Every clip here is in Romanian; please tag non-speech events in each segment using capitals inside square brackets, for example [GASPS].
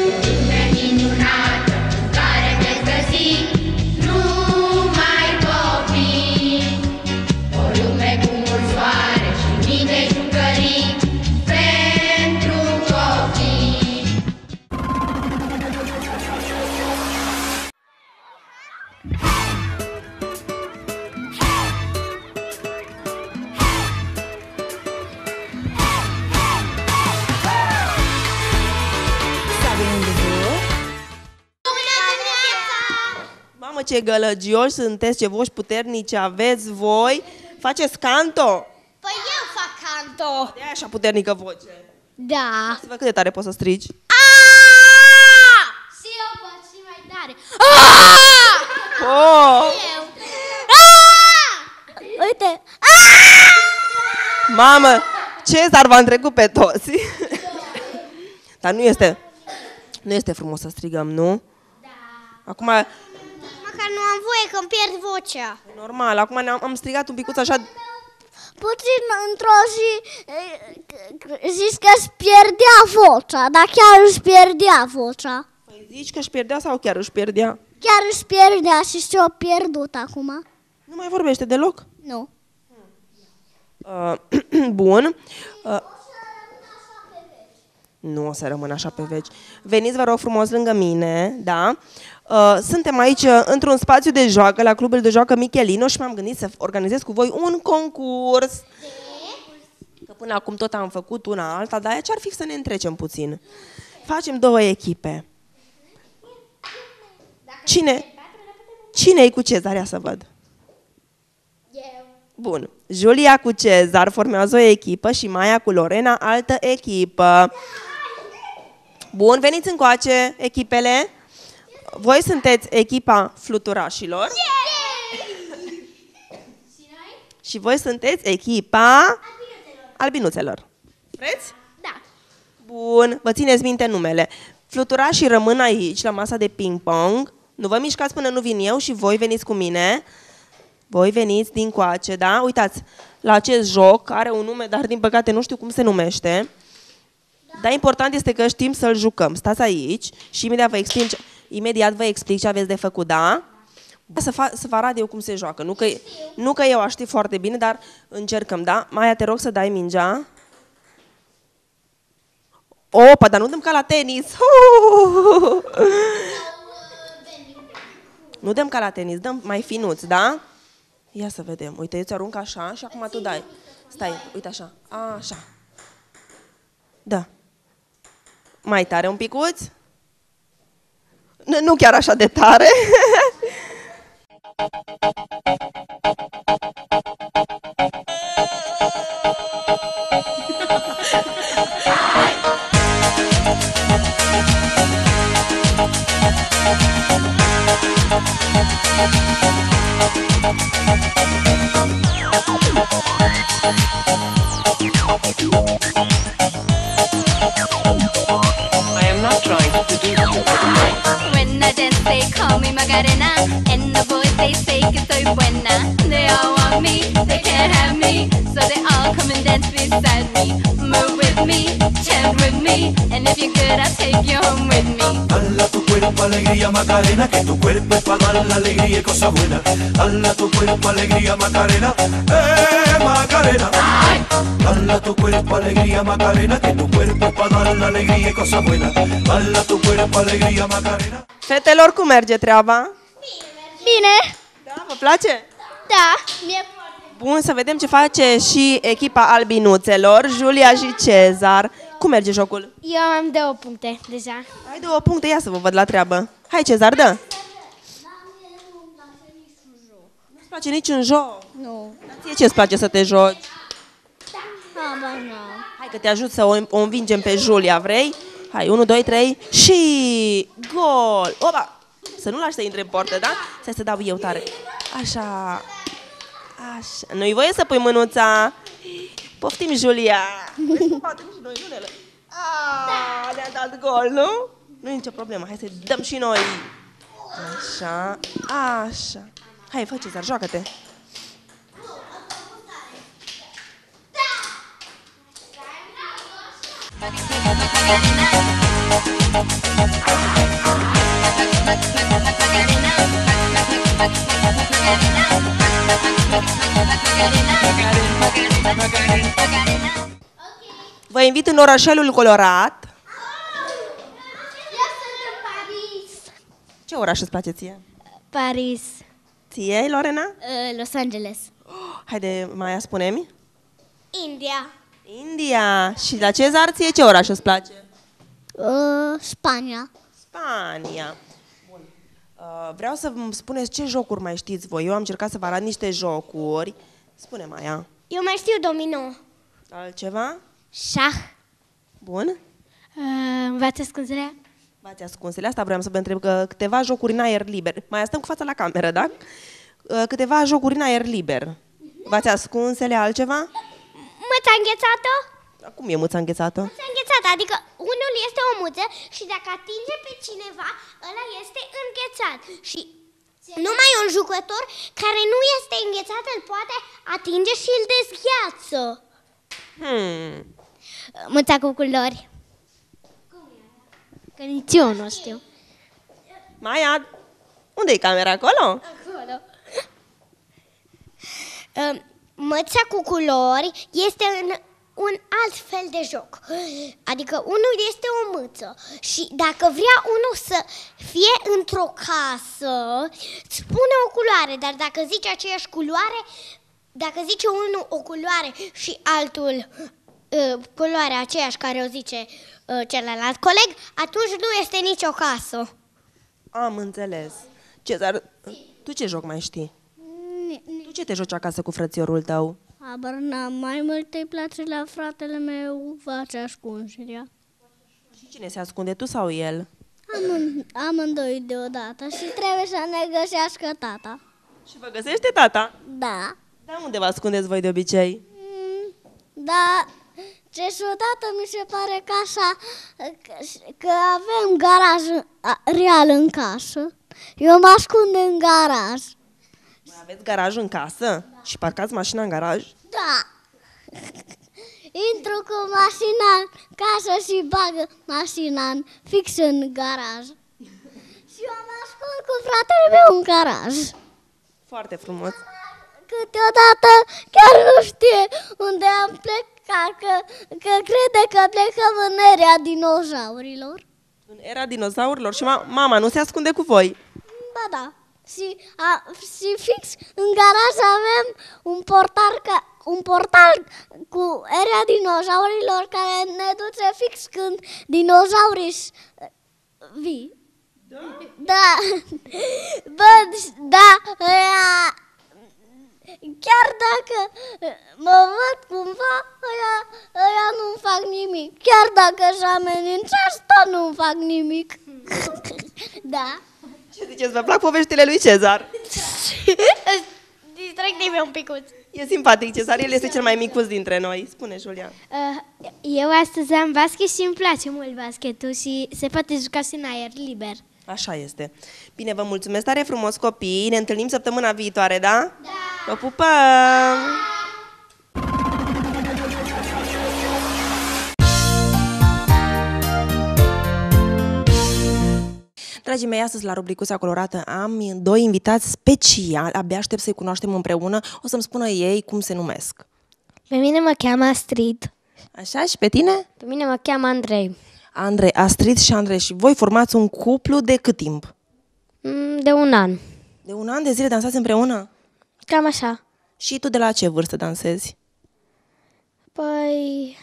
Lume minunată ce gălăgioși sunteți, ce voci puternici aveți voi. Faceți canto. Păi eu fac canto. De așa puternică voce. Da. Să văd cât de tare poți să strigi. Și eu pot și mai tare. Aaaa! Oh! Eu. Aaaa! Uite. Mamă, Cezar v-a întrecut pe toți. Dar nu este, nu este frumos să strigăm, nu? Da. Acum, e Măcar nu am voie că îmi pierd vocea. normal, acum ne-am, am strigat un picuț așa. Puțin într-o zi eh, zis că îți pierdea vocea, dar chiar își pierdea vocea. Păi zici că își pierdea sau chiar își pierdea? Chiar își pierdea și și-o pierdut acum. Nu mai vorbește deloc? Nu. Uh, [CLEARS THROAT] bun. Uh, nu o să rămân așa pe veci. Veniți, vă rog frumos, lângă mine, da? Uh, suntem aici uh, într-un spațiu de joacă, la clubul de joacă Michelino și m-am gândit să organizez cu voi un concurs. Că până acum tot am făcut una alta, dar ce ar fi să ne întrecem puțin? Facem două echipe. Cine? Cine e cu Cezarea să văd? Eu. Bun. Julia cu Cezar formează o echipă și Maia cu Lorena altă echipă. Bun, veniți încoace, echipele. Voi sunteți echipa fluturașilor. Și voi sunteți echipa albinuțelor. Vreți? Da. Bun, vă țineți minte numele. Fluturașii rămân aici, la masa de ping-pong. Nu vă mișcați până nu vin eu și voi veniți cu mine. Voi veniți din coace, da? Uitați, la acest joc are un nume, dar din păcate nu știu cum se numește. Dar important este că știm să-l jucăm. Stați aici și imediat vă explic, ce- imediat vă explic ce aveți de făcut, da? Să, fa- să vă arăt eu cum se joacă. Nu că, nu că eu aș ști foarte bine, dar încercăm, da? Maia, te rog să dai mingea. Opa, dar nu dăm ca la tenis. [LAUGHS] Nu dăm ca la tenis, dăm mai finuț, da? Ia să vedem. Uite, eu ți arunc așa și acum tu dai. Stai, uite așa. Așa. Da. Mai tare un picuț? Nu, nu chiar așa de tare. I [LAUGHS] soy buena. They all want me, they can't have me. So they all come and dance beside me. Move with me, chant with me. And if you're good, I'll take you home with me. Dala tu cuerpo alegría Macarena, que tu cuerpo es para dar la alegría y cosas buenas. Dala tu cuerpo alegría Macarena, eh Macarena. Dala tu cuerpo alegría Macarena, que tu cuerpo es para dar la alegría y cosas buenas. Dala tu cuerpo alegría Macarena. Fetelor, cum merge treaba? Bine? Vă place? Da. Mie Bun, să vedem ce face și echipa albinuțelor, Julia și Cezar. Cum merge jocul? Eu am două puncte deja. Hai două puncte, ia să vă văd la treabă. Hai, Cezar, dă! Nu-ți place niciun joc? Nu. Dar ție ce-ți place să te joci? Ah, bă, nu. Hai că te ajut să o, o învingem pe Julia, vrei? Hai, 1, 2, 3 și gol! Opa! Să nu lași să intre în portă, da? Stai să dau eu tare. Așa. Așa. Nu-i voie să pui mânuța. Poftim, Julia. Vrei să batem și noi, Junele? Ah, ne-a dat gol, nu? Nu e nicio problemă. Hai să dăm și noi. Așa. Așa. Hai, fă Cezar, joacă-te. Macarena. Vă invit în orășelul colorat. Eu sunt în Paris. Ce oraș îți place ție? Paris. Ție, Lorena? Uh, Los Angeles. [GASPS] Haide, Maia, spune-mi. India. India. Și la Cezar, ție ce oraș îți place? Uh, Spania. Spania. Bun. Uh, vreau să îmi spuneți ce jocuri mai știți voi. Eu am încercat să vă arăt niște jocuri. Spune, Maia. Eu mai știu domino. Altceva? Șah. Bun. Uh, învață ascunzarea? V-ați ascunsele? Asta vreau să vă întreb, că câteva jocuri în aer liber. Mai stăm cu fața la cameră, da? Uh, Câteva jocuri în aer liber. V-ați ascunsele, altceva? Măța înghețată? Cum e mâța înghețată? Măța înghețată, adică unul este o muță și dacă atinge pe cineva, ăla este înghețat. Și numai un jucător care nu este înghețat îl poate atinge și îl dezgheață. Hmm. Mâța cu culori. Că nici eu nu știu. Maia, unde e camera acolo? Acolo. Măța cu culori este în un alt fel de joc. Adică unul este o mâță și dacă vrea unul să fie într-o casă, îți spune o culoare, dar dacă zice aceeași culoare, dacă zice unul o culoare și altul uh, culoarea aceeași care o zice uh, celălalt coleg, atunci nu este nicio casă. Am înțeles. Cezar, tu ce joc mai știi? Tu ce te joci acasă cu frățiorul tău? Habar n-am, mai mult îi place la fratele meu face ascungerea. Și cine se ascunde, tu sau el? Amând, amândoi deodată și trebuie să ne găsească tata. Și vă găsește tata? Da. Dar unde vă ascundeți voi de obicei? Mm, Da, ce ciudată mi se pare că așa, că, că avem garaj a, real în casă. Eu mă ascund în garaj. Mai aveți garaj în casă? Și parcați mașina în garaj? Da. Intru cu mașina în casă și bag mașina în, fix în garaj. Și eu mă ascund cu fratele meu în garaj. Foarte frumos. Câteodată chiar nu știe unde am plecat, că, că crede că plecăm în era dinozaurilor. În era dinosaurilor și ma- mama nu se ascunde cu voi. Ba da. Și, a, și fix în garaj avem un portal, ca, un portal cu era dinozaurilor care ne duce fix când dinozaurii s- vii. Da. [LAUGHS] Bă, da, ăia, chiar dacă mă văd cumva, ăia, ăia nu-mi fac nimic. Chiar dacă își amenințați, tot nu-mi fac nimic. [LAUGHS] da. Ce ziceți, vă plac poveștile lui Cezar? [LAUGHS] Distractiv un picuț. E simpatic Cezar, el este cel mai micuț dintre noi. Spune, Julia. Uh, eu astăzi am basket și îmi place mult basketul și se poate juca și în aer liber. Așa este. Bine, vă mulțumesc tare frumos, copii. Ne întâlnim săptămâna viitoare, da? Da! Vă pupăm! Dragii mei, astăzi la rubricuța colorată am doi invitați speciali, abia aștept să-i cunoaștem împreună. O să-mi spună ei cum se numesc. Pe mine mă cheamă Astrid. Așa, și pe tine? Pe mine mă cheamă Andrei. Andrei, Astrid și Andrei și voi formați un cuplu de cât timp? Mm, De un an. De un an de zile dansați împreună? Cam așa. Și tu de la ce vârstă dansezi? Păi,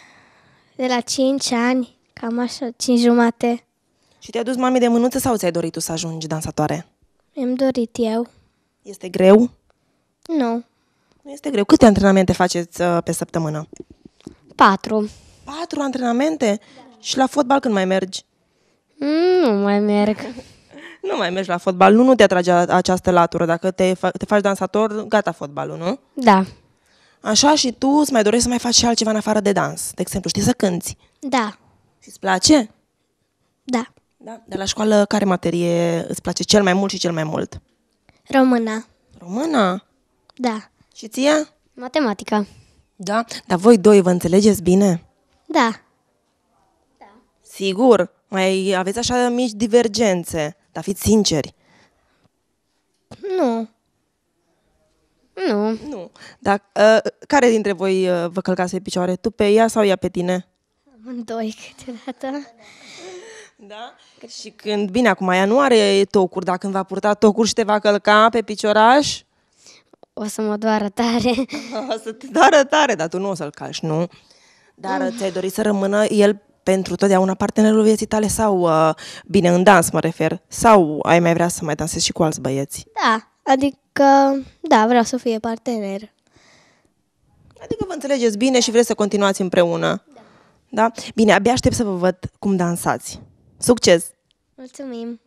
de la 5 ani, cam așa, 5 jumate, Și te-a dus mami de mânuță sau ți-ai dorit tu să ajungi dansatoare? mi-am dorit eu. Este greu? Nu, Nu este greu. Câte antrenamente faceți uh, pe săptămână? 4. Patru antrenamente? Și la fotbal când mai mergi? Mm, Nu mai merg. Nu mai mergi la fotbal, nu, nu te atrage a- această latură. Dacă te, fa- te faci dansator, gata fotbalul, nu? Da, Așa și tu îți mai dorești să mai faci și altceva în afară de dans. De exemplu, știi să cânti. da, Și îți place? da. Da. De la școală, care materie îți place cel mai mult și cel mai mult? Româna, Română? da. Și ție? Matematica, Da. Dar voi doi vă înțelegeți bine? da. Sigur? Mai aveți așa mici divergențe, dar fiți sinceri. Nu. Nu. Nu. Dar uh, care dintre voi uh, vă călcați pe picioare? Tu pe ea sau ea pe tine? Amândoi câteodată. Da. Și când, bine, acum ea nu are tocuri, dar când va purta tocuri și te va călca pe picioraș, O să mă doară tare. [LAUGHS] o să te doară tare, dar tu nu o să-l calci, nu? Dar uh. ți-ai dorit să rămână el pentru totdeauna partenerul vieții tale sau, uh, bine, în dans mă refer, sau ai mai vrea să mai dansezi și cu alți băieți? Da, adică, da, vreau să fie partener. Adică vă înțelegeți bine și vreți să continuați împreună. Da. da? Bine, abia aștept să vă văd cum dansați. Succes! Mulțumim.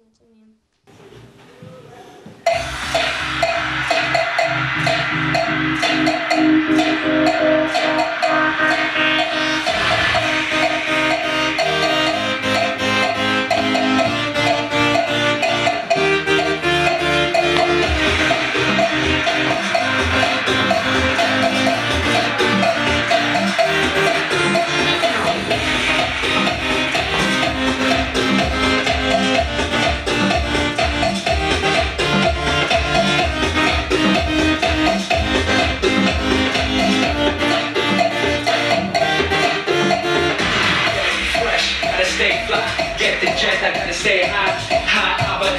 fresh,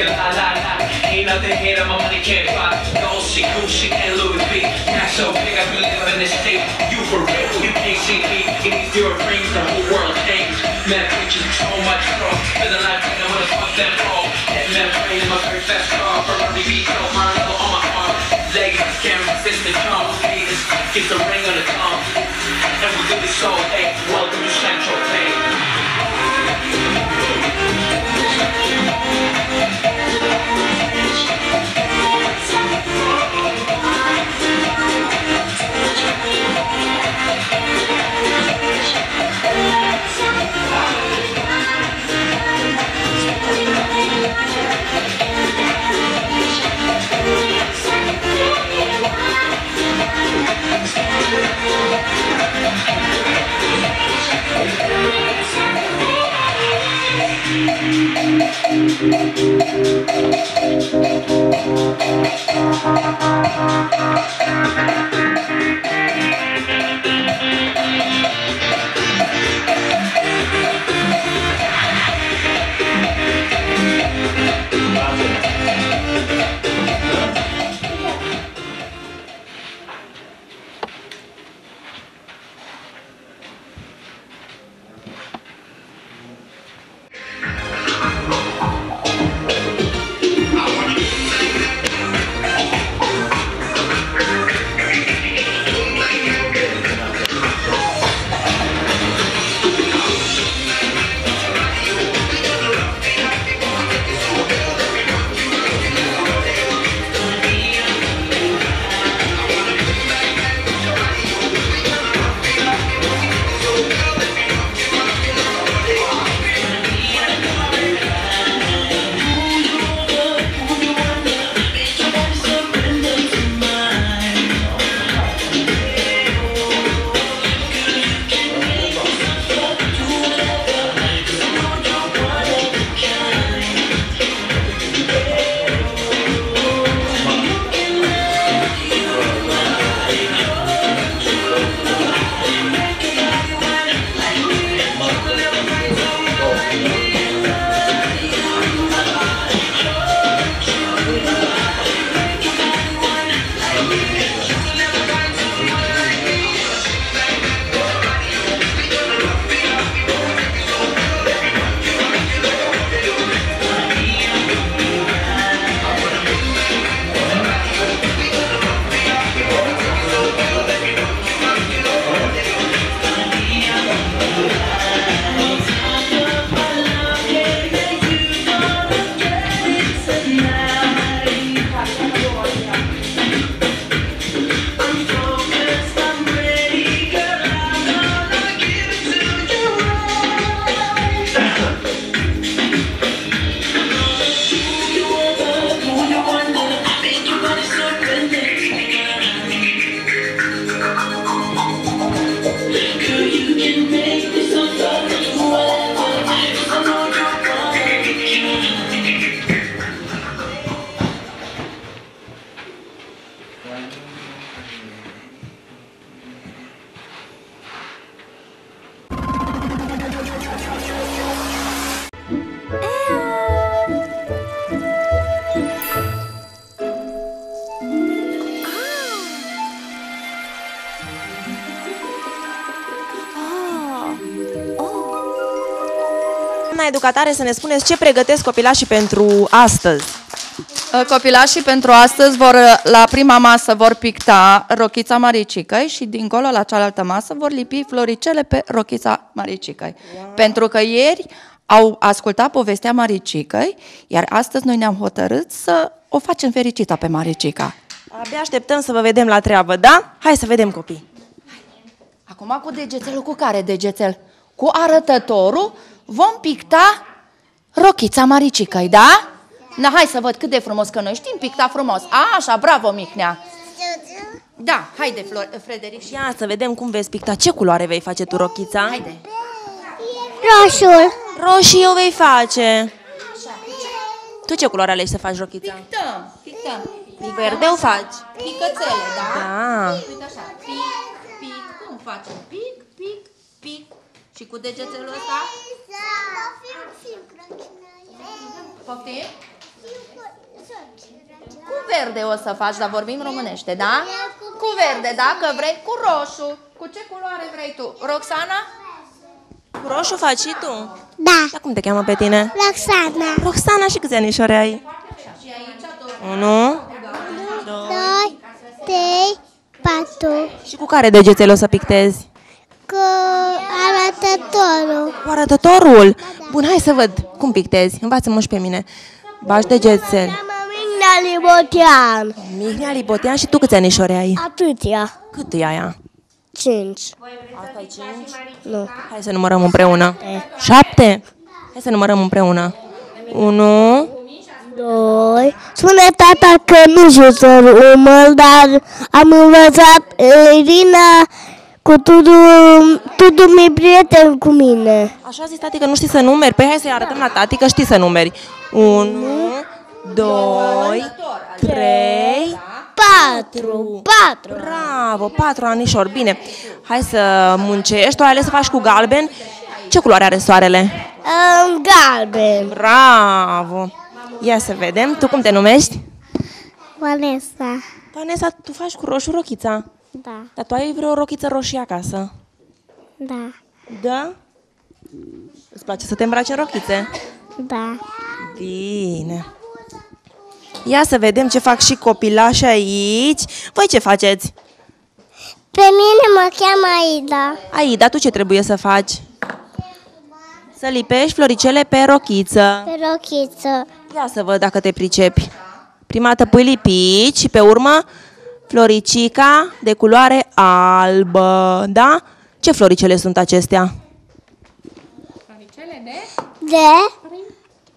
High, I'm a good la la la. Ain't nothing here that my money can't buy. Dolce, Gucci, and Louis V. Not so big, I can live in this state. You for real, you can't see me. In these your rings, the whole world changed. Man, pictures, so much growth. Feeling like I what the fuck that all. That man brain in my very best car. Ferrari beat, no Maranello on my arm. Legs can't resist the charm. Venus, get the ring on the tongue. And we do this all day. Welcome Thank you. Ca tare să ne spuneți ce pregătesc copilașii pentru astăzi. Uh, Copilașii pentru astăzi vor, uh, la prima masă vor picta rochița maricicăi și dincolo, la cealaltă masă, vor lipi floricele pe rochița maricicăi. Wow. Pentru că ieri au ascultat povestea maricicăi, iar astăzi noi ne-am hotărât să o facem fericită pe maricica. Abia așteptăm să vă vedem la treabă, da? Hai să vedem copii. Acum cu degețelul, cu care degețel? Cu arătătorul vom picta rochița maricicăi, da? Na, hai să văd cât de frumos, că noi știm picta frumos. A, așa, bravo, Micnea. Da, haide, Flor, Frederic. Și Ia să vedem cum vei picta. Ce culoare vei face tu, rochița? haide. Roșul. Roșii o vei face. Tu ce culoare alegi să faci rochița? Pictăm, pictăm. Verde o faci? Picățele, da? Da. Uite așa, pic, pic, cum facem? Pic, pic, pic. Și cu degețelul ăsta? Poftim? Cu verde o să faci, dar vorbim românește, da? Cu verde, dacă vrei, cu roșu. Cu ce culoare vrei tu? Roxana? Cu roșu faci și tu? Da. Dar cum te cheamă pe tine? Roxana. Roxana și câți anișori ai? Unu. Doi, trei, patru. Și cu care degețel o să pictezi? Cu arătătorul. Cu arătătorul? Bun, hai să văd cum pictezi. Învață-mă și pe mine. Bași degețel. Mâna Libotean. Mihnea Libotean și tu câți anișori ai? Atâția. Cât e aia? Cinci. Nu. Hai să numărăm împreună. Șapte? Hai să numărăm împreună. Unu. Doi. Spune tata că nu știu să număr, dar am învățat Irina cu Tudu, Tudu mi prieten cu mine. Așa zis tati că nu știi să numeri? Păi hai să-i arătăm la tati că știi să numeri. Unu, doi, trei, Patru. Patru. bravo, patru anișori. Bine, hai să muncești. Tu ai ales să faci cu galben. Ce culoare are soarele? În galben. Bravo! Ia să vedem. Tu cum te numești? Vanessa. Vanessa, tu faci cu roșu rochița. Da. Dar tu ai vreo rochiță roșie acasă. Da. Da? Îți place să te îmbraci în rochițe? Da. Bine. Ia să vedem ce fac și copilașii aici. Voi ce faceți? Pe mine mă cheamă Aida. Aida, tu ce trebuie să faci? Să lipești floricele pe rochiță. Pe rochiță. Ia să văd dacă te pricepi. Prima dată pui lipici și pe urmă floricica de culoare albă, da? Ce floricele sunt acestea? De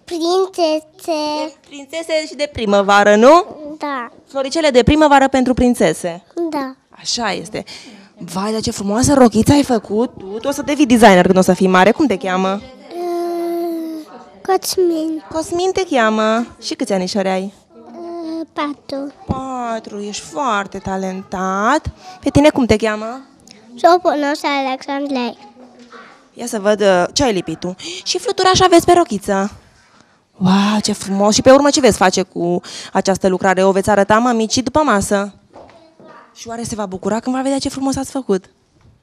prințese. Prințese și de primăvară, nu? Da. Floricele de primăvară pentru prințese. Da. Așa este. Vai, dar ce frumoasă rochiță ai făcut. Tu, tu o să devii designer când o să fii mare. Cum te cheamă? Uh, Cosmin. Cosmin te cheamă. Și câți anișori ai? Uh, patru. Patru, ești foarte talentat. Pe tine cum te cheamă? Soponos Alexandrei. Ia să văd uh, ce ai lipit tu. Și fluturaș aveți pe rochiță. Wow, ce frumos! Și pe urmă ce veți face cu această lucrare? O veți arăta mamicii după masă? Și oare se va bucura când va vedea ce frumos ați făcut?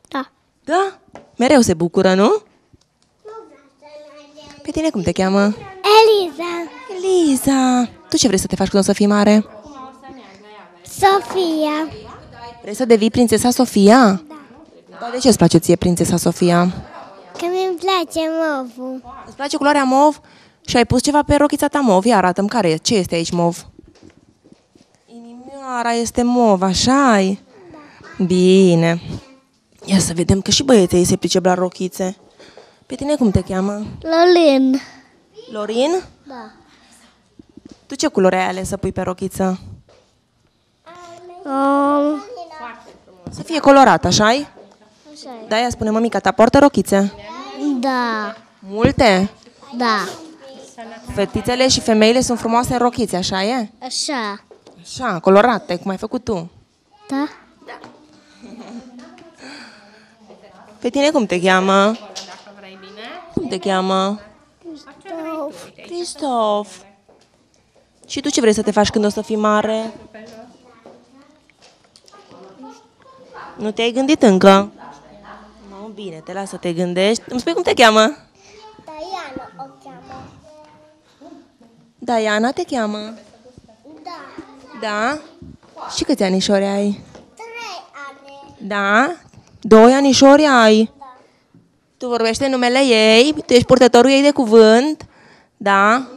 Da. Da? Mereu se bucură, nu? Pe tine cum te cheamă? Eliza. Eliza! Tu ce vrei să te faci când o să fii mare? Sofia. Vrei să devii prințesa Sofia? Da. Dar de ce îți place ție prințesa Sofia? Că mi place movul. Îți place culoarea mov? Și ai pus ceva pe rochița ta mov? Ia arată care e. Ce este aici mov? Inimioara este mov, așa -i? Bine. Ia să vedem că și băieții ei se pricep la rochițe. Pe tine cum te cheamă? Lolin. Lorin? Da. Tu ce culoare ai ales să pui pe rochiță? Um, Să fie colorat, așa-i? așa e. Da, ea spune, mămica ta poartă rochițe? Da. Multe? Da. Fetițele și femeile sunt frumoase în rochițe, așa e? Așa. Așa, colorate, cum ai făcut tu. Da. Pe tine cum te cheamă? Cum te cheamă? Cristof. Și tu ce vrei să te faci când o să fii mare? Nu te-ai gândit încă? Nu, bine, te las să te gândești. Îmi spui cum te cheamă? Diana o cheamă. Diana te cheamă? Da. Da? Și câți anișori ai? Trei ani. Da? Doi anișori ai? Tu vorbești în numele ei, tu ești purtătorul ei de cuvânt, da?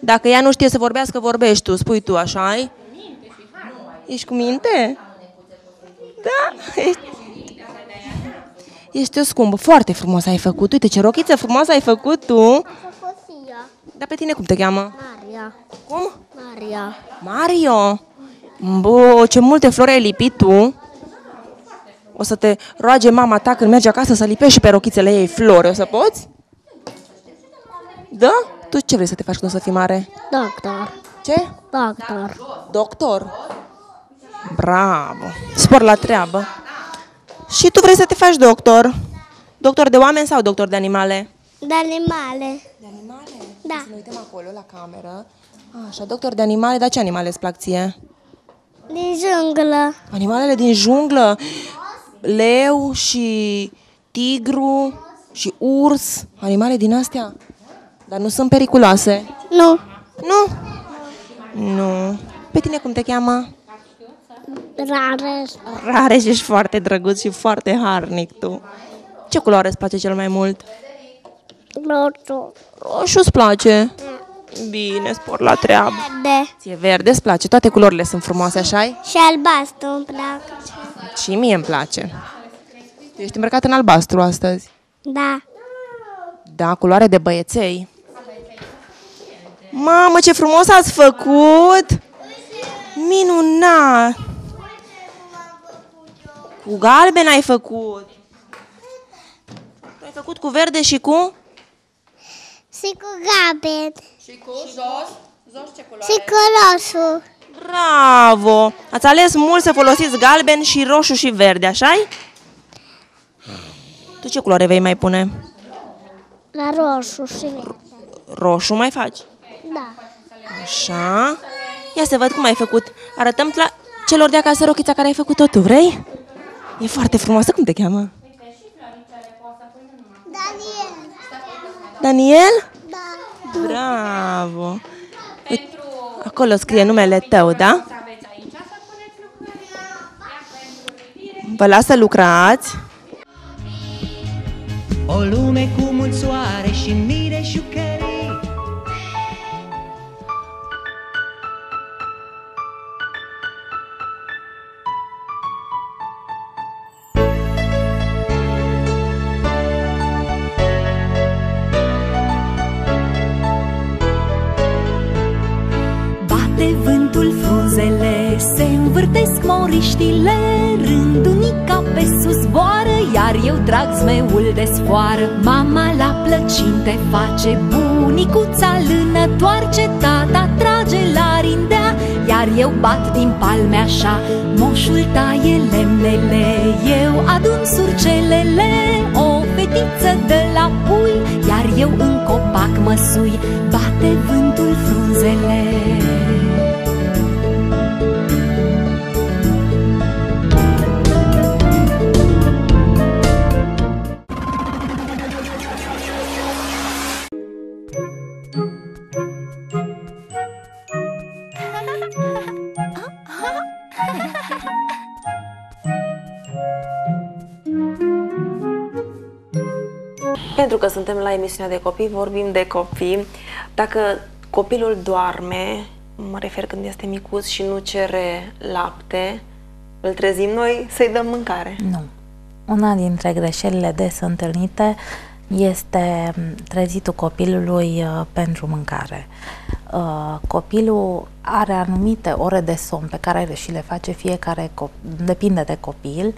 Dacă ea nu știe să vorbească, vorbești tu, spui tu, așa -i? Ești cu minte? Da? Ești... Ești o scumpă, foarte frumos ai făcut. Uite ce rochiță frumoasă ai făcut tu. A făcut și ea. Dar pe tine cum te cheamă? Maria. Cum? Maria. Mario! Bă, ce multe flori ai lipit tu! O să te roage mama ta când mergi acasă să lipești și pe rochițele ei flori. O să poți? Da? Tu ce vrei să te faci când o să fii mare? Doctor. Ce? Doctor. Doctor. Bravo! Spor la treabă. Și tu vrei să te faci doctor? Doctor de oameni sau doctor de animale? De animale. De animale? Da. Să ne uităm acolo la cameră. Așa, doctor de animale, dar ce animale îți plac ție? Din junglă. Animalele din junglă, leu și tigru și urs, animale din astea. Dar nu sunt periculoase. Nu. Nu? Nu. Pe tine cum te cheamă? Rareș. Rareș și ești foarte drăguț și foarte harnic tu. Ce culoare îți place cel mai mult? Roșu. Roșu îți place? Bine, spor la treabă. Verde. Ție verde îți place? Toate culorile sunt frumoase, așa Și albastru îmi plac. Și mie îmi place. Tu ești îmbrăcat în albastru astăzi. Da. Da, culoare de băieței. Mamă, ce frumos ați făcut! Minunat! Cu galben ai făcut. Tu ai făcut cu verde și cu? Și cu gaben. Și cu jos? Jos ce Și cu roșu. Bravo! Ați ales mult să folosiți galben și roșu și verde, așa-i? Tu ce culoare vei mai pune? La roșu și Roșu mai faci? Da. Așa. Ia să văd cum ai făcut. Arătăm la celor de acasă rochița care ai făcut-o tu, vrei? E foarte frumoasă. Cum te cheamă? Daniel. Daniel? Da. Bravo! Uite, acolo scrie numele tău, da? Vă las să lucrați. O lume cu mult soare și mii învârtesc moriștile Rândunica pe sus zboară, iar eu trag zmeul de sfoară. Mama la plăcinte face, bunicuța lână toarce Tata trage la rindea, iar eu bat din palme așa. Moșul taie lemnele, eu adun surcelele O fetiță de la pui, iar eu în copac mă sui Bate vântul frunzele suntem la emisiunea de copii, vorbim de copii. Dacă copilul doarme, mă refer când este micuț și nu cere lapte, îl trezim noi să-i dăm mâncare. Nu. Una dintre greșelile des întâlnite este m, trezitul copilului uh, pentru mâncare. Uh, Copilul are anumite ore de somn pe care și le face fiecare, cop- depinde de copil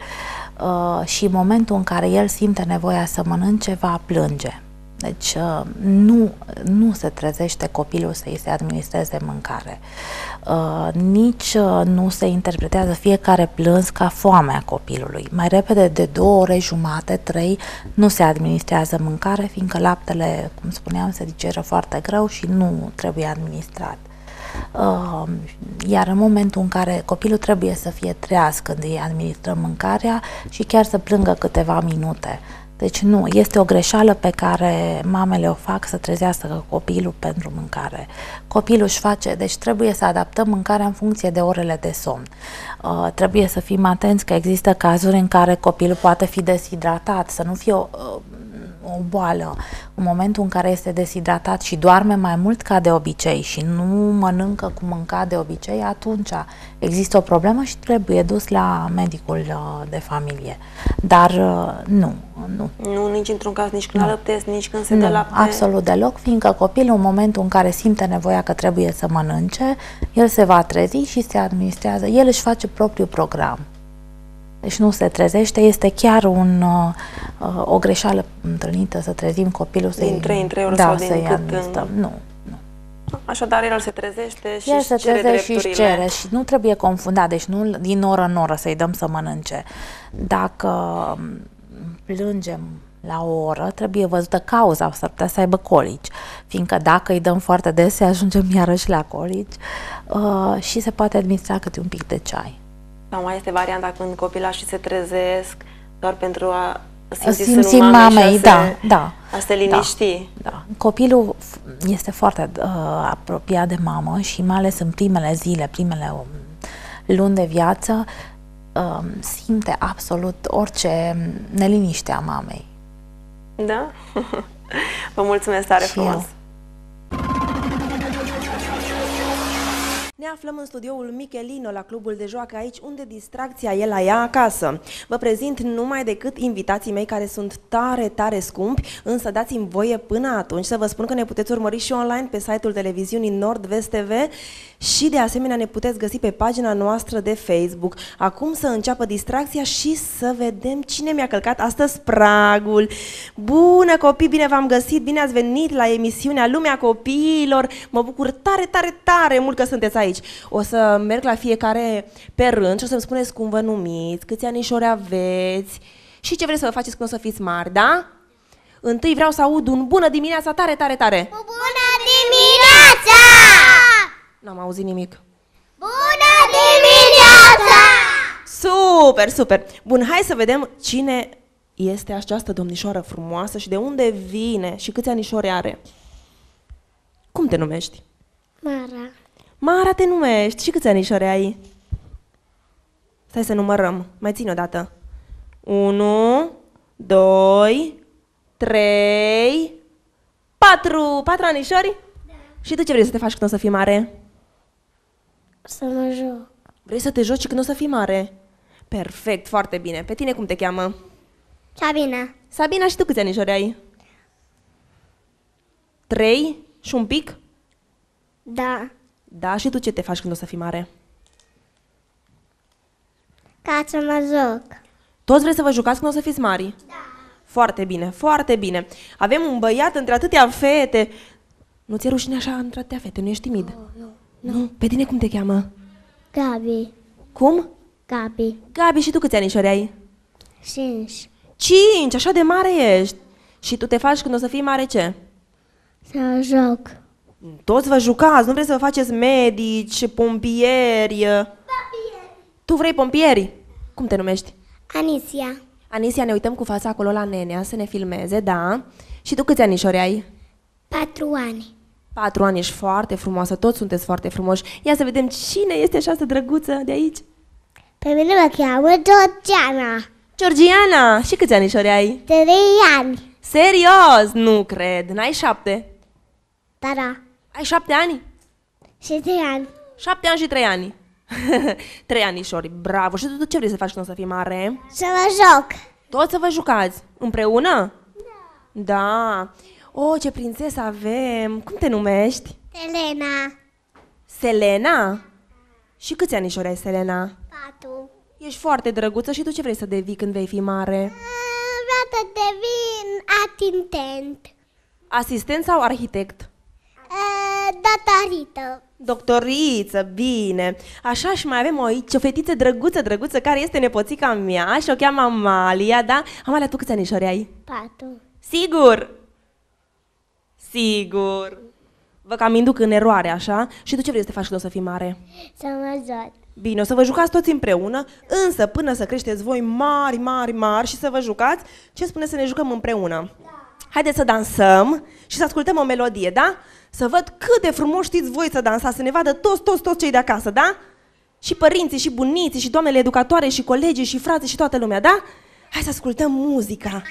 uh, și în momentul în care el simte nevoia să mănânce, va plânge. Deci uh, nu, nu se trezește copilul să îi se administreze mâncare. Uh, Nici uh, nu se interpretează fiecare plâns ca foamea copilului. Mai repede de două ore jumate, trei, nu se administrează mâncare, fiindcă laptele, cum spuneam, se digeră foarte greu și nu trebuie administrat. Uh, iar în momentul în care copilul trebuie să fie treaz când îi administrăm mâncarea și chiar să plângă câteva minute, Deci nu, este o greșeală pe care mamele o fac să trezească copilul pentru mâncare. Copilul își face, deci trebuie să adaptăm mâncarea în funcție de orele de somn. Uh, trebuie să fim atenți că există cazuri în care copilul poate fi deshidratat, să nu fie o, uh, o boală. În momentul în care este deshidratat și doarme mai mult ca de obicei și nu mănâncă cum mânca de obicei, atunci există o problemă și trebuie dus la medicul uh, de familie. Dar uh, nu, nu. Nu, nici într-un caz, nici când Nu. alăptezi, nici când se Nu, dă lapte. absolut deloc, fiindcă copilul în momentul în care simte nevoia că trebuie să mănânce, el se va trezi și se administrează, el își face propriul program. Deci nu se trezește, este chiar un, uh, uh, o greșeală întâlnită să trezim copilul să Din trei în trei ori da, sau din să-i cât în- administrăm. Nu. Așadar, el se trezește și El își se cere trezește și își drepturile. cere și nu trebuie confundat, deci nu din oră în oră să-i dăm să mănânce. Dacă m, plângem la o oră, trebuie văzută cauza, s-ar putea să aibă colici, fiindcă dacă îi dăm foarte des, ajungem iarăși la colici uh, și se poate administra câte un pic de ceai. Sau mai este varianta când copilașii se trezesc doar pentru a simți Simțim sânul mamei, mamei, și a da, se, da. a se liniști. Da. Copilul f- este foarte uh, apropiat de mamă și mai ales în primele zile, primele um, luni de viață, um, simte absolut orice neliniște a mamei. Da? [LAUGHS] Vă mulțumesc tare Și frumos! eu. Ne aflăm în studioul Michelino la clubul de joacă aici, unde distracția e la ea acasă. Vă prezint numai decât invitații mei care sunt tare, tare scumpi, însă dați-mi voie până atunci să vă spun că ne puteți urmări și online pe site-ul televiziunii Nord-Vest TV și de asemenea ne puteți găsi pe pagina noastră de Facebook. Acum să înceapă distracția și să vedem cine mi-a călcat astăzi pragul. Bună copii, bine v-am găsit, bine ați venit la emisiunea Lumea Copiilor. Mă bucur tare, tare, tare mult că sunteți aici. O să merg la fiecare pe rând și o să-mi spuneți cum vă numiți, câți anișori aveți și ce vreți să vă faceți când o să fiți mari, da? Întâi vreau să aud un bună dimineața tare, tare, tare. Bună dimineața! N-am auzit nimic. Bună dimineața! Super, super. Bun, hai să vedem cine este această domnișoară frumoasă și de unde vine și câți anișori are. Cum te numești? Mara. Mara te numești și câți anișori ai? Stai să numărăm. Mai țin o dată. 1, 2, 3, 4. 4 anișori? Da. Și tu ce vrei să te faci când o să fii mare? Să mă joc. Vrei să te joci când o să fii mare? Perfect, foarte bine. Pe tine cum te cheamă? Sabina. Sabina, și tu câți anișori ai? Trei și un pic? Da. Da, și tu ce te faci când o să fii mare? Ca să mă joc. Toți vreți să vă jucați când o să fiți mari? Da. Foarte bine, foarte bine. Avem un băiat între atâtea fete. Nu ți-e rușine așa între atâtea fete? Nu ești timid? Nu, nu. Nu? Pe tine cum te cheamă? Gabi. Cum? Gabi. Gabi, și tu câți anișori ai? Cinci. Cinci, așa de mare ești. Și tu te faci când o să fii mare ce? Să mă joc. Toți vă jucați, nu vreți să vă faceți medici, pompieri. Papier. Tu vrei pompieri? Cum te numești? Anisia. Anisia, ne uităm cu fața acolo la nenea să ne filmeze, da? Și tu câți anișori ai? Patru ani. Patru ani, ești foarte frumoasă, toți sunteți foarte frumoși. Ia să vedem cine este această drăguță de aici. Pe mine mă cheamă Georgiana. Georgiana, și câți anișori ai? Trei ani. Serios? Nu cred, n-ai șapte? Da, da. Ai șapte ani? Și trei ani. Șapte ani și trei ani. [LAUGHS] trei anișori, bravo. Și tu ce vrei să faci când o să fii mare? Să mă joc. Toți să vă jucați? Împreună? Da. Da. O, ce prințesă avem! Cum te numești? Elena. Selena? Și câți anișori ai, Selena? Patru. Ești foarte drăguță și tu ce vrei să devii când vei fi mare? Vreau să devin atintent. Asistent sau arhitect? Datarită. Doctoriță, bine. Așa și mai avem o aici, o fetiță drăguță, drăguță, care este nepoțica mea și o cheamă Amalia, da? Amalia, tu câți anișori ai? Patru. Sigur! Sigur! Vă cam induc în eroare, așa? Și tu ce vrei să te faci când o să fii mare? Să mă joc. Bine, o să vă jucați toți împreună, însă până să creșteți voi mari, mari, mari și să vă jucați, ce spune să ne jucăm împreună? Haideți să dansăm și să ascultăm o melodie, da? Să văd cât de frumos știți voi să dansați, să ne vadă toți, toți, toți cei de acasă, da? Și părinții, și buniții, și doamnele educatoare, și colegii, și frații, și toată lumea, da? Hai să ascultăm muzica.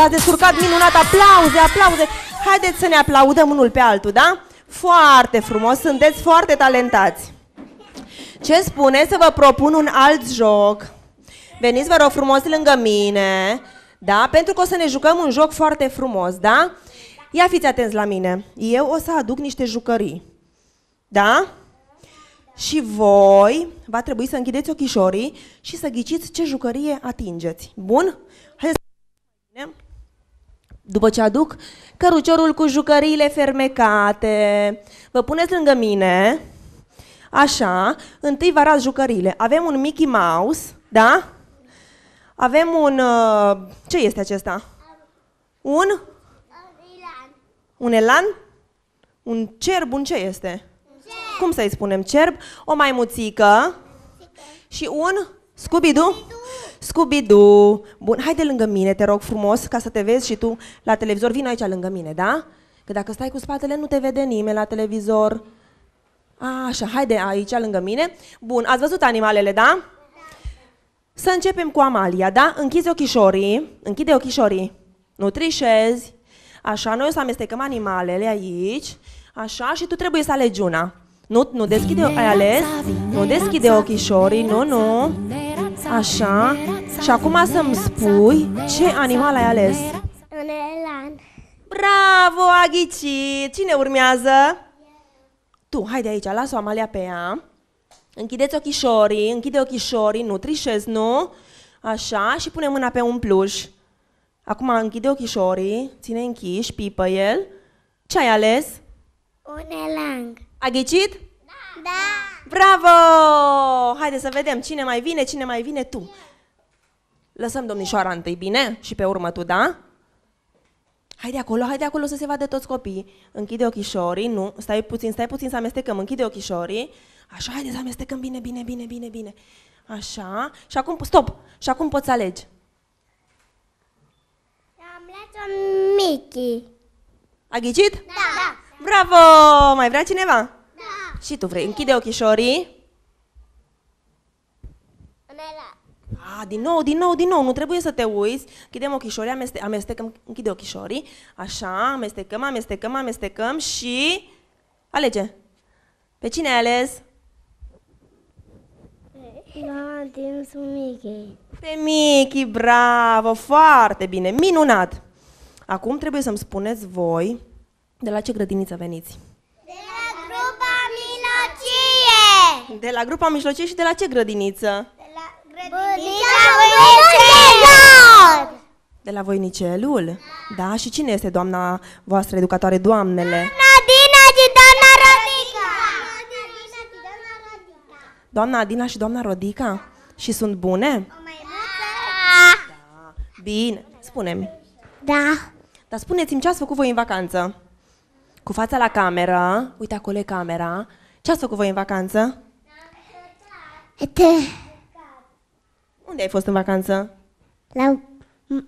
V-ați descurcat minunat, aplauze, aplauze! Haideți să ne aplaudăm unul pe altul, da? Foarte frumos, sunteți foarte talentați! Ce spune să vă propun un alt joc? Veniți, vă rog frumos, lângă mine, da? Pentru că o să ne jucăm un joc foarte frumos, da? Ia fiți atenți la mine. Eu o să aduc niște jucării, da? Și voi va trebui să închideți ochișorii și să ghiciți ce jucărie atingeți. Bun? Haideți să După ce aduc căruciorul cu jucăriile fermecate, vă puneți lângă mine, așa, întâi vă arăt jucăriile. Avem un Mickey Mouse, da? Avem un... uh, Ce este acesta? Un? Un elan? Un cerb, un ce este? Cum să-i spunem? Cerb, o maimuțică și un Scooby-Doo? Scooby-Doo. Bun, haide lângă mine, te rog frumos, ca să te vezi și tu la televizor. Vino aici lângă mine, da? Că dacă stai cu spatele, nu te vede nimeni la televizor. A, așa, haide aici lângă mine. Bun, ați văzut animalele, da? Să începem cu Amalia, da? Închizi ochișorii, închide ochișorii. Nu trișezi. Așa, noi o să amestecăm animalele aici. Așa, și tu trebuie să alegi una. Nu, nu deschide, ai ales? Nu deschide ochișorii, nu, nu. Așa. Și acum să-mi spui ce animal ai ales. Un elan. Bravo, a ghicit! Cine urmează? Tu, haide aici, lasă-o Amalia pe ea. Închideți ochișorii, închide ochișorii, nu trișezi, nu? Așa, și pune mâna pe un pluș. Acum închide ochișorii, ține închiși, pipă el. Ce ai ales? Un elang. A ghicit? Da. Bravo! Haide să vedem cine mai vine, cine mai vine tu. Lăsăm domnișoara întâi, bine? Și pe urmă tu, da? Haide acolo, haide acolo să se vadă toți copiii. Închide ochișorii, nu, stai puțin, stai puțin să amestecăm, închide ochișorii. Așa, haide să amestecăm bine, bine, bine, bine, bine. Așa, și acum, stop, și acum poți să alegi. Am luat un Mickey. A ghicit? Da. Bravo! Mai vrea cineva? Da. Și tu vrei, închide ochișorii. Un elan. A, din nou, din nou, din nou, nu trebuie să te uiți. Închidem ochișorii, ameste- amestecăm, închide ochișorii. Așa, amestecăm, amestecăm, amestecăm și... Alege. Pe cine ai ales? Da, din Mickey. Pe Mickey, bravo, foarte bine, minunat. Acum trebuie să-mi spuneți voi de la ce grădiniță veniți. De la grupa mijlocie și de la ce grădiniță? Bunica Voinicelor! De la Voinicelul? Da, și cine este doamna voastră educatoare, doamnele? Nadina și doamna Rodica! Doamna Adina și doamna Rodica? Și sunt bune? Bine, spune-mi. Da. Dar spuneți-mi ce ați făcut voi în vacanță? Cu fața la cameră, uite acolo e camera. Ce ați făcut voi în vacanță? Te... Unde ai fost în vacanță? La... m-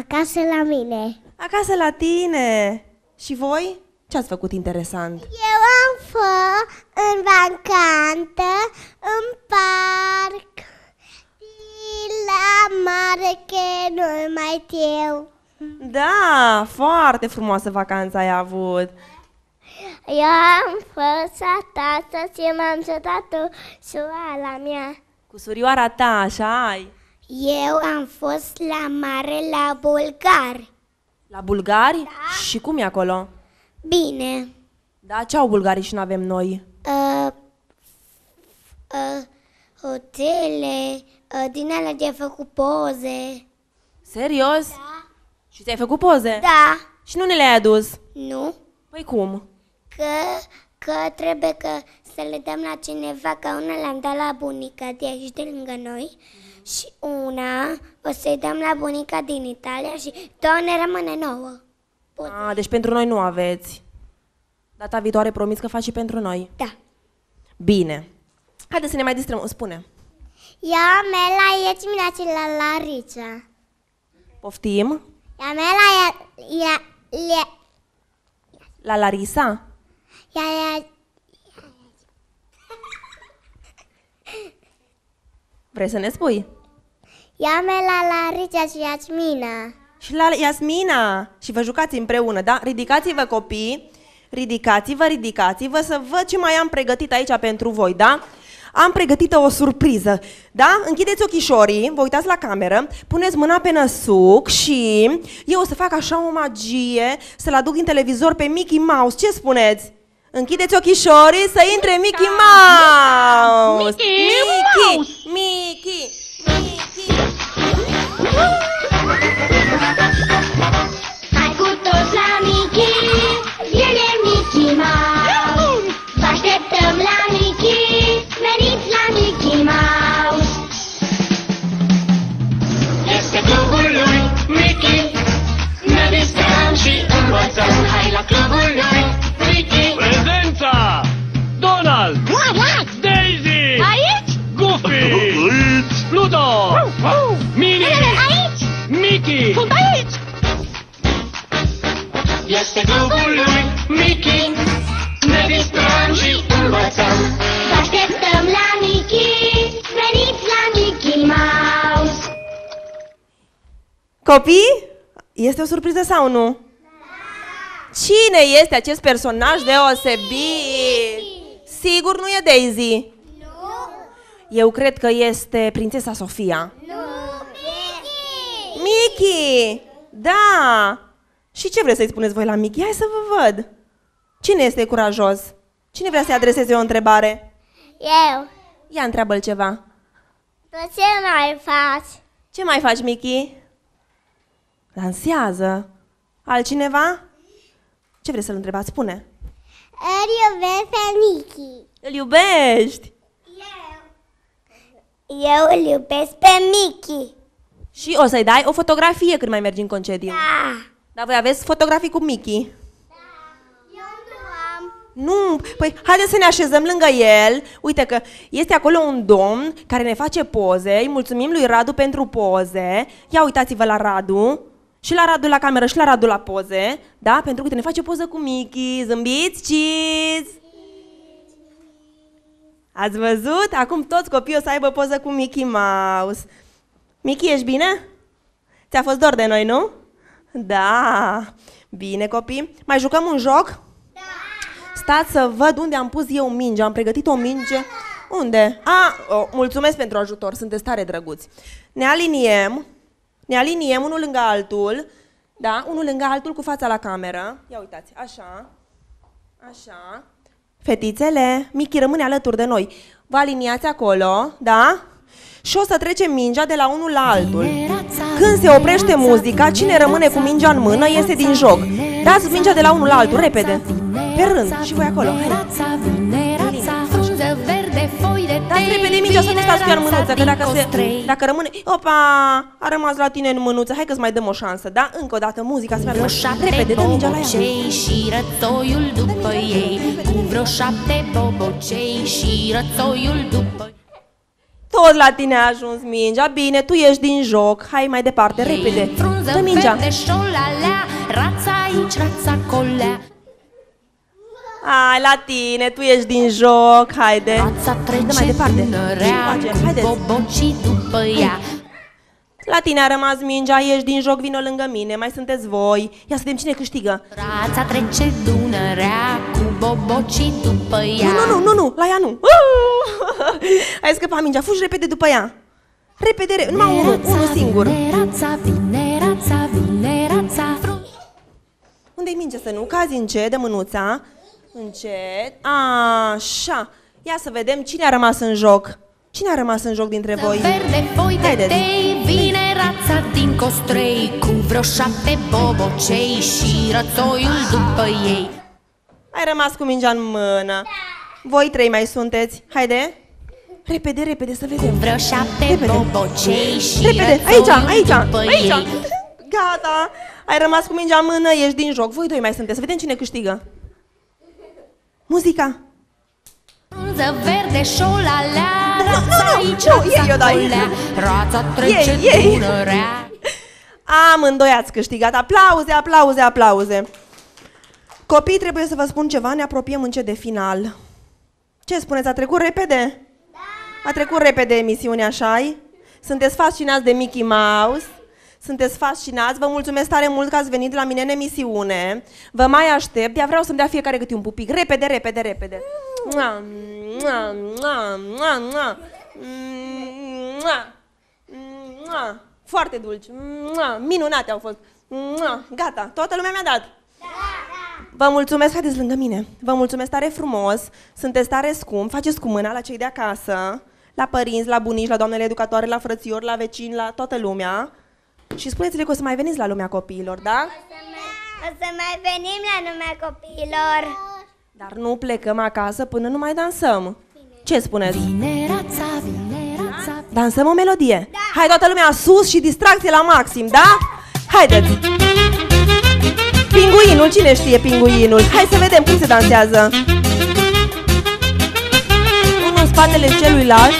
Acasă la mine. Acasă la tine. Și voi? Ce ați făcut interesant? Eu am fost în vacanță, în parc, și la mare că nu mai știu. Da, foarte frumoasă vacanță ai avut. Eu am fost acasă și m-am jucat cu la mea. Cu surioara ta, așa ai. Eu am fost la mare la Bulgari. La bulgari? Da. Și cum e acolo? Bine. Da, ce au bulgarii și nu avem noi? Uh, uh, hotele, uh, din alea de făcut poze. Serios? Da. Și ți-ai făcut poze? Da. Și nu ne le-ai adus? Nu? Păi cum? Că, că trebuie că să le dăm la cineva, că una le-am dat la bunica de aici de lângă noi și una o să-i dăm la bunica din Italia și două ne rămâne nouă. A, deci pentru noi nu aveți. Data viitoare promis că faci și pentru noi. Da. Bine. Haideți să ne mai distrăm. Spune. Ja, meillä ei minä sillä Larissa. Poftim? Ja meillä ja, ja, ja, La Larisa? Ja, ja, Vrei să ne spui? ja meillä Larissa și Jasmina. Și la Iasmina. Și vă jucați împreună, da? Ridicați-vă copii. Ridicați-vă, ridicați-vă să văd ce mai am pregătit aici pentru voi, da? Am pregătit o surpriză, da? Închideți ochișorii, vă uitați la cameră, puneți mâna pe năsuc și eu o să fac așa o magie să-l aduc în televizor pe Mickey Mouse. Ce spuneți? Închideți ochișorii să intre Mickey Mouse! Mickey Mouse! Mickey! Mickey! Hai Minnie! Aici? Mickey! Sunt aici! Este clubul lui Mickey Ne distrăm și învățăm Vă așteptăm la Mickey, veniți la Mickey Mouse. Copii? Este o surpriză sau nu? Cine este acest personaj deosebit? Sigur nu e Daisy. Nu. Eu cred că este prințesa Sofia. Nu. Mickey. Mickey! Da! Și ce vreți să-i spuneți voi la Mickey? Hai să vă văd. Cine este curajos? Cine vrea să-i adreseze o întrebare? Eu. Ia întreabă-l ceva. Tu ce mai faci? Ce mai faci, Mickey? Dansează. Altcineva? Ce vreți să-l întrebați? Spune. Îl iubesc pe Mickey. Îl iubești? Eu îl iubesc pe Mickey. Și o să-i dai o fotografie când mai mergi în concediu. Da. Dar voi aveți fotografii cu Mickey? Eu nu am. Nu, păi haideți să ne așezăm lângă el. Uite că este acolo un domn care ne face poze. Îi mulțumim lui Radu pentru poze. Ia uitați-vă la Radu. Și la Radu la cameră și la Radu la poze. Da? Pentru că uite, ne face poză cu Mickey. Zâmbiți, cheese! Ați văzut? Acum toți copiii o să aibă poză cu Mickey Mouse. Michi, ești bine? Ți-a fost dor de noi, nu? Da. Bine, copii. Mai jucăm un joc? Da. Stați să văd unde am pus eu minge. Am pregătit o minge. Unde? A, o, mulțumesc pentru ajutor. Sunteți tare drăguți. Ne aliniem. Ne aliniem unul lângă altul. Da? Unul lângă altul cu fața la cameră. Ia uitați. Așa. Așa. Fetițele, Michi rămâne alături de noi. Vă aliniați acolo, da? Și o să trecem mingea de la unul la altul. Când se oprește muzica, cine rămâne cu mingea în mână iese din joc. Dați mingea de la unul la altul, repede. Pe rând, și voi acolo. Dați repede mingea să nu stați cu ea în mânuță, că dacă, se, dacă rămâne... Opa, a rămas la tine în mânuță, hai că-ți mai dăm o șansă, da? Încă o dată, muzica să meargă. Repede, dă mingea la ea. bobocei și rățoiul după ei Cu vreo șapte bobocei și rățoiul după Tot la tine a ajuns mingea, bine, tu ești din joc. Hai mai departe, repede. Frunză Dă mingea. verde șolalea Rața aici, rața colea Hai, la tine, tu ești din joc, haide. Rața Dă trece mai departe. tânărea Ce facem? Cu Haideți. bobocii după ea La tine a rămas mingea, ești din joc, vino lângă mine, mai sunteți voi. Ia să vedem cine câștigă. Rața trece Dunărea Cu bobocii după ea Nu, nu, nu, nu, nu, la ea nu. [LAUGHS] Ai scăpat mingea, fugi repede după ea. Repede, re- numai unul, unul singur. Rața vine, rața vine, rața Unde-i mingea să nu cazi încet de mânuța? Încet. Așa. Ia să vedem cine a rămas în joc. Cine a rămas în joc dintre voi? Verde foi de Haideți. tei Vine rața din costrei Cu vreo șapte bobocei Și rățoiul după ei Ai rămas cu mingea în mână. Voi trei mai sunteți. Haide. Repede, repede să vedem. Vreo șapte Repede. bobocei Și Repede, rățoiul aici, aici, după aici. ei Gata. Ai rămas cu mingea în mână, ești din joc. Voi doi mai sunteți. Să vedem cine câștigă. Muzica. Frunză verde șolalea Rața nu, aici, nu, ei, eu rața dai. colea Rața trece Ei, ei. Dunărea Amândoi ați câștigat. Aplauze, aplauze, aplauze. Copii, trebuie să vă spun ceva, ne apropiem încet de final. Ce spuneți, a trecut repede? Da! A trecut repede emisiunea, așa Sunteți fascinați de Mickey Mouse? Sunteți fascinați? Vă mulțumesc tare mult că ați venit la mine în emisiune. Vă mai aștept, iar vreau să-mi dea fiecare câte un pupic. Repede, repede, repede. Mua, mua, mua, mua, mua. Mua. Mua. Foarte dulci. Mua. Minunate au fost. Mua. Gata, toată lumea mi-a dat. Vă mulțumesc, haideți lângă mine. Vă mulțumesc tare frumos, sunteți tare scump, faceți cu mâna la cei de acasă, la părinți, la bunici, la doamnele educatoare, la frățiori, la vecini, la toată lumea. Și spuneți-le că o să mai veniți la lumea copiilor, da? O să mai venim la numea copiilor. Dar nu plecăm acasă până nu mai dansăm. Ce spuneți? Vine rața, vine rața Dansăm o melodie. Hai toată lumea sus și distracție la maxim, da? Haideți! Pinguinul, cine știe pinguinul? Hai să vedem cum se dansează. Unul în spatele celuilalt.